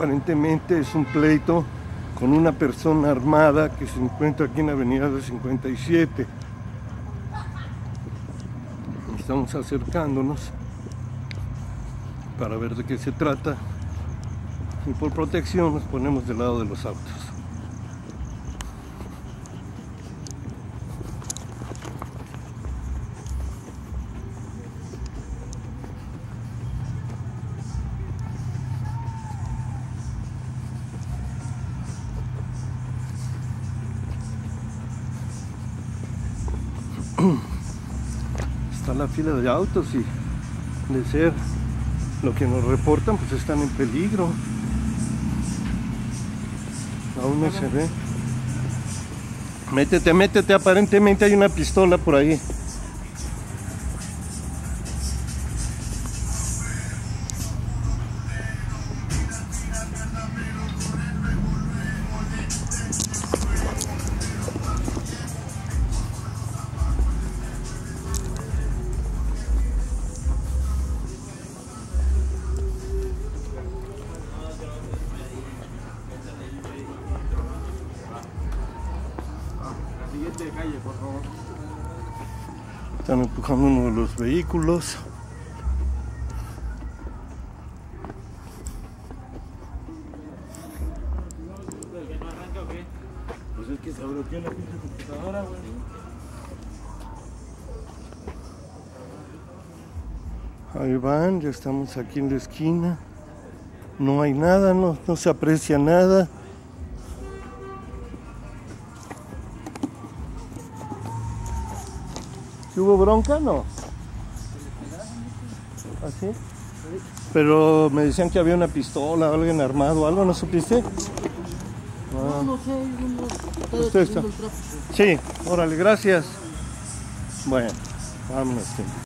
Aparentemente es un pleito con una persona armada que se encuentra aquí en la avenida de 57. Estamos acercándonos para ver de qué se trata y por protección nos ponemos del lado de los autos. Está la fila de autos y de ser lo que nos reportan pues están en peligro. Aún no se ve. Métete, métete, aparentemente hay una pistola por ahí. Siguiente calle, por favor. Están empujando uno de los vehículos. ¿Que no arranca o qué? Pues es que se bloqueó la pinche computadora, güey. Ahí van, ya estamos aquí en la esquina. No hay nada, no, no se aprecia nada. ¿Sí ¿Hubo bronca? No. ¿Así? Pero me decían que había una pistola, alguien armado, algo, ¿no supiste? Ah, No sé, uno está Usted está. sí, órale, gracias. Bueno, vámonos.